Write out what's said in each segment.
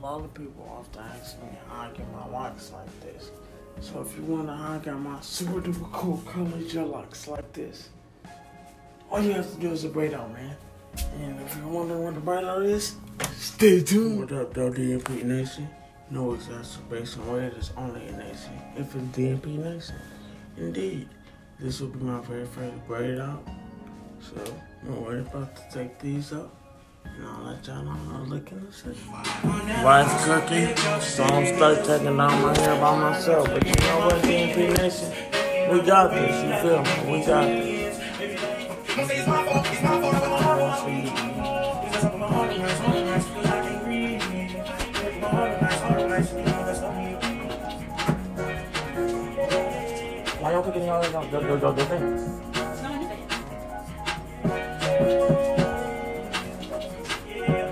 lot of people often ask me how I get my locks like this. So if you wonder how I got my super duper cool curly gel locks like this, all you have to do is a braid out, man. And if you're wondering what the braid out is, stay tuned. What up, though, DnP Nation? No exacerbation weight is only an AC. If it's DnP Nation, indeed, this will be my very first braid out. So, don't worry about to take these up. And I'll let y'all know how to look in the city. Wife cooking, so I'm start taking down my hair by myself. But you know what, DnP Nation? We got this, you feel me? We got this. Why y'all picking all the, the, the, the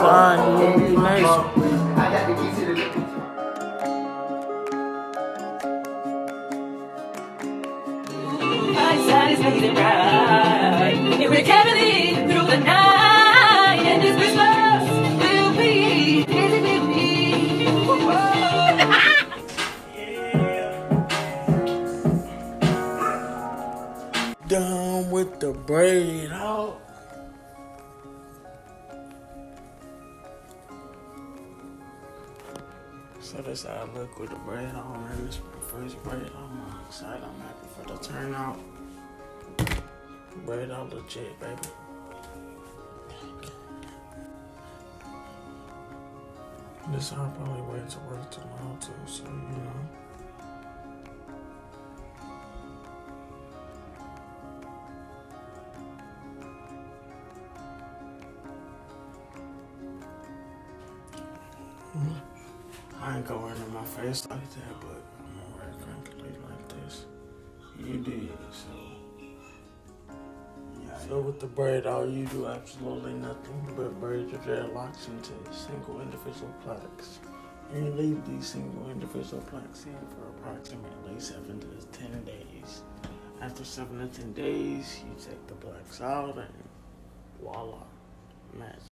done with one side, DnP Nation. Every cavity through the night, and this Christmas will be, it will be. Done with the braid out. Oh. So that's how I look with the braid on. This is my first on. I'm excited. I'm happy for the turnout. Braid out legit, baby. This I'll probably wait to work tomorrow too, so you know. Mm. I ain't going in my face like that, but I'm gonna crankily like this. You did, so. Yeah, so with the braid all you do absolutely nothing but braid your dreadlocks into single individual plaques. And you leave these single individual plaques in for approximately seven to ten days. After seven to ten days, you take the plaques out and voila, match.